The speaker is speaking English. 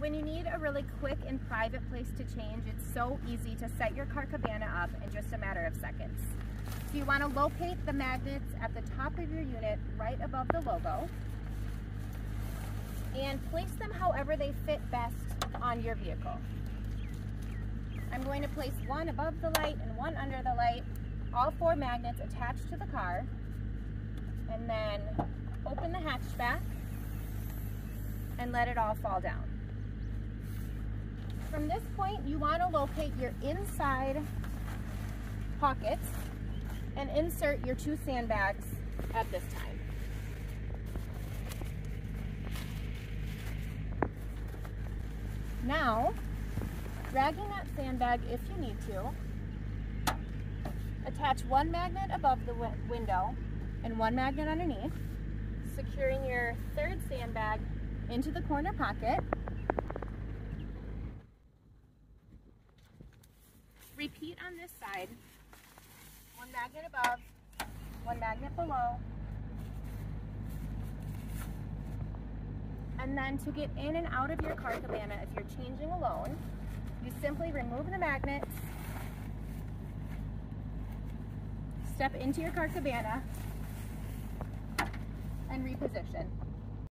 When you need a really quick and private place to change, it's so easy to set your Car Cabana up in just a matter of seconds. So you want to locate the magnets at the top of your unit right above the logo and place them however they fit best on your vehicle. I'm going to place one above the light and one under the light, all four magnets attached to the car, and then open the hatchback and let it all fall down. From this point, you want to locate your inside pockets and insert your two sandbags at this time. Now, dragging that sandbag if you need to, attach one magnet above the window and one magnet underneath, securing your third sandbag into the corner pocket. Repeat on this side, one magnet above, one magnet below, And then to get in and out of your car cabana, if you're changing alone, you simply remove the magnets, step into your car cabana, and reposition.